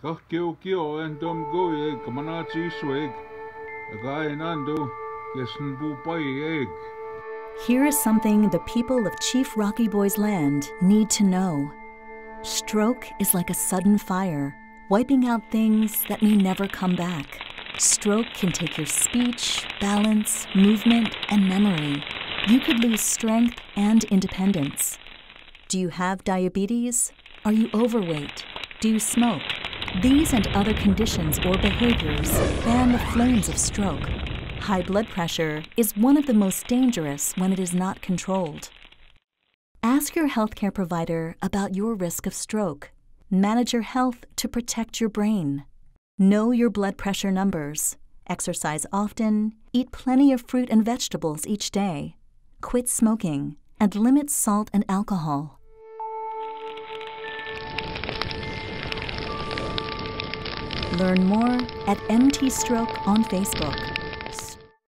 En swig. Here is something the people of Chief Rocky Boys Land need to know. Stroke is like a sudden fire, wiping out things that may never come back. Stroke can take your speech, balance, movement, and memory. You could lose strength and independence. Do you have diabetes? Are you overweight? Do you smoke? These and other conditions or behaviors fan the flames of stroke. High blood pressure is one of the most dangerous when it is not controlled. Ask your healthcare provider about your risk of stroke. Manage your health to protect your brain. Know your blood pressure numbers. Exercise often. Eat plenty of fruit and vegetables each day. Quit smoking and limit salt and alcohol. Learn more at MT Stroke on Facebook.